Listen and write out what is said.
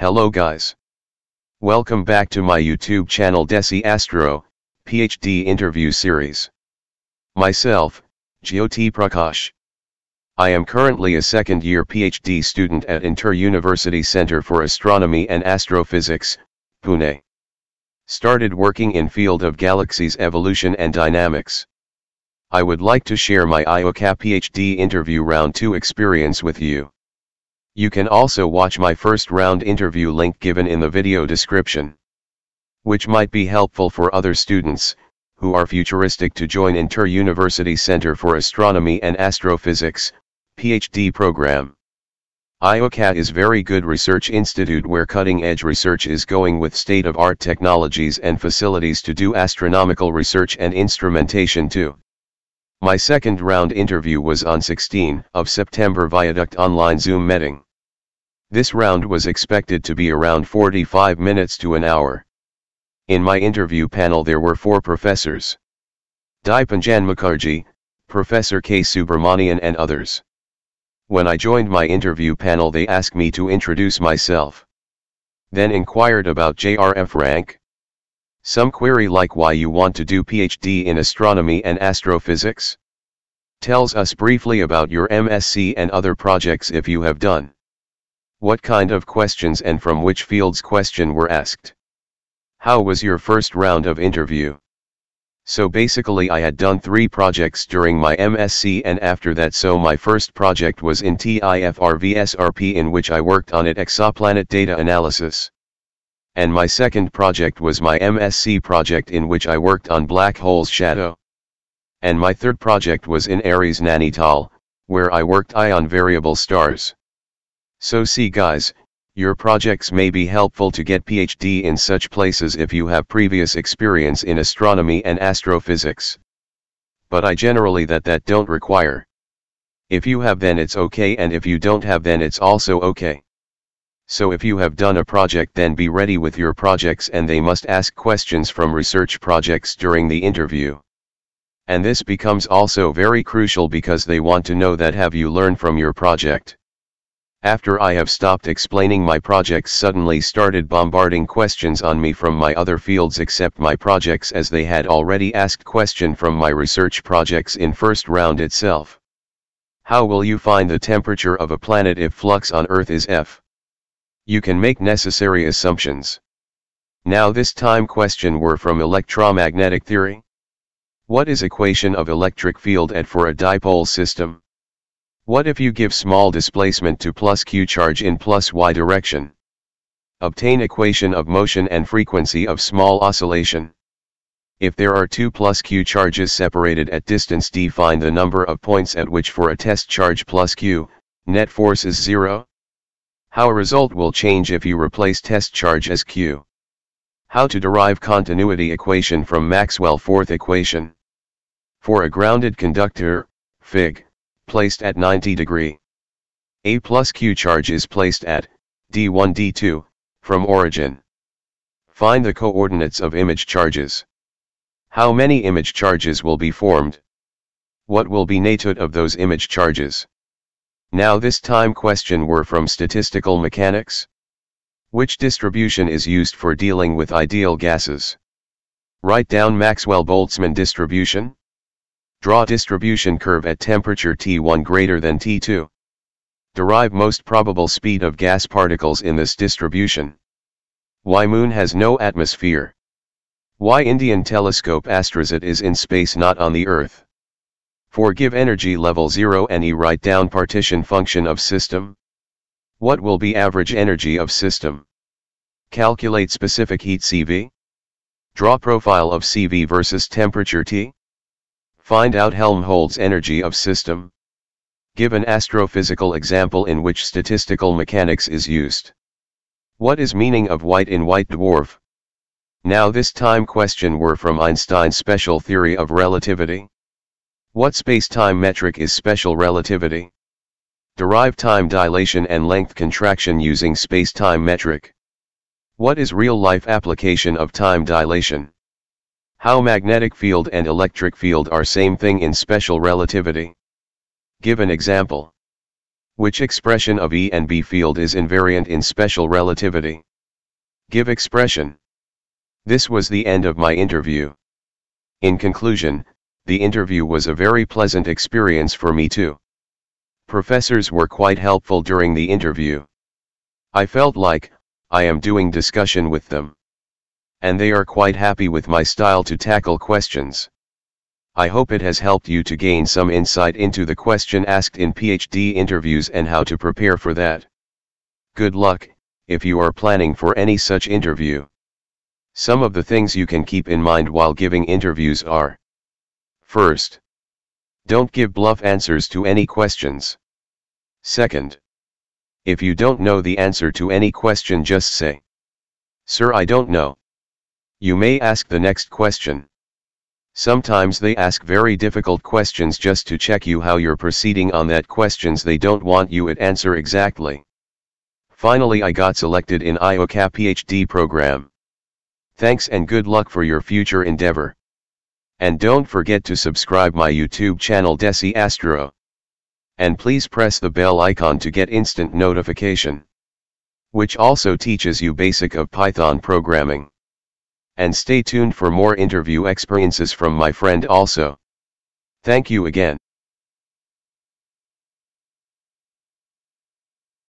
Hello guys. Welcome back to my YouTube channel Desi Astro, PhD interview series. Myself, Jyoti Prakash. I am currently a second year PhD student at Inter University Center for Astronomy and Astrophysics, Pune. Started working in field of galaxies evolution and dynamics. I would like to share my IUCAA PhD interview round 2 experience with you. You can also watch my first round interview link given in the video description. Which might be helpful for other students, who are futuristic to join Inter-University Center for Astronomy and Astrophysics, PhD program. IUCAA is very good research institute where cutting-edge research is going with state-of-art technologies and facilities to do astronomical research and instrumentation too. My second round interview was on 16 of September Viaduct online Zoom meeting. This round was expected to be around 45 minutes to an hour. In my interview panel there were four professors. Dipanjan Mukherjee, Professor K. Subramanian and others. When I joined my interview panel they asked me to introduce myself. Then inquired about JRF rank, some query like why you want to do PhD in astronomy and astrophysics? Tells us briefly about your MSc and other projects if you have done. What kind of questions and from which fields question were asked? How was your first round of interview? So basically I had done three projects during my MSc and after that so my first project was in TIFR VSRP in which I worked on it exoplanet data analysis and my second project was my MSc project in which I worked on black holes shadow. And my third project was in Aries Nainital, where I worked ion variable stars. So see guys, your projects may be helpful to get PhD in such places if you have previous experience in astronomy and astrophysics. But I generally that that don't require. If you have then it's okay and if you don't have then it's also okay. So if you have done a project then be ready with your projects and they must ask questions from research projects during the interview. And this becomes also very crucial because they want to know that have you learned from your project. After I have stopped explaining my projects suddenly started bombarding questions on me from my other fields except my projects as they had already asked question from my research projects in first round itself. How will you find the temperature of a planet if flux on Earth is F? you can make necessary assumptions. Now this time question were from electromagnetic theory. What is equation of electric field at for a dipole system? What if you give small displacement to plus q charge in plus y direction? Obtain equation of motion and frequency of small oscillation. If there are two plus q charges separated at distance d find the number of points at which for a test charge plus q, net force is zero. How a result will change if you replace test charge as Q. How to derive continuity equation from Maxwell fourth equation. For a grounded conductor, Fig, placed at 90 degree. A plus Q charge is placed at, D1 D2, from origin. Find the coordinates of image charges. How many image charges will be formed? What will be magnitude of those image charges? Now this time question were from statistical mechanics. Which distribution is used for dealing with ideal gases? Write down Maxwell-Boltzmann distribution. Draw distribution curve at temperature T1 greater than T2. Derive most probable speed of gas particles in this distribution. Why Moon has no atmosphere? Why Indian telescope Astrosat is in space not on the Earth? For give energy level 0 any write down partition function of system. What will be average energy of system? Calculate specific heat CV. Draw profile of CV versus temperature T. Find out Helmholtz energy of system. Give an astrophysical example in which statistical mechanics is used. What is meaning of white in white dwarf? Now this time question were from Einstein's special theory of relativity. What space-time metric is special relativity? Derive time dilation and length contraction using space-time metric. What is real-life application of time dilation? How magnetic field and electric field are same thing in special relativity? Give an example. Which expression of E and B field is invariant in special relativity? Give expression. This was the end of my interview. In conclusion, the interview was a very pleasant experience for me too. Professors were quite helpful during the interview. I felt like, I am doing discussion with them. And they are quite happy with my style to tackle questions. I hope it has helped you to gain some insight into the question asked in PhD interviews and how to prepare for that. Good luck, if you are planning for any such interview. Some of the things you can keep in mind while giving interviews are First, don't give bluff answers to any questions. Second, if you don't know the answer to any question, just say, Sir, I don't know. You may ask the next question. Sometimes they ask very difficult questions just to check you how you're proceeding on that questions they don't want you to answer exactly. Finally I got selected in IUCAA PhD program. Thanks and good luck for your future endeavor. And don't forget to subscribe my YouTube channel Desi Astro. And please press the bell icon to get instant notification. Which also teaches you basic of Python programming. And stay tuned for more interview experiences from my friend also. Thank you again.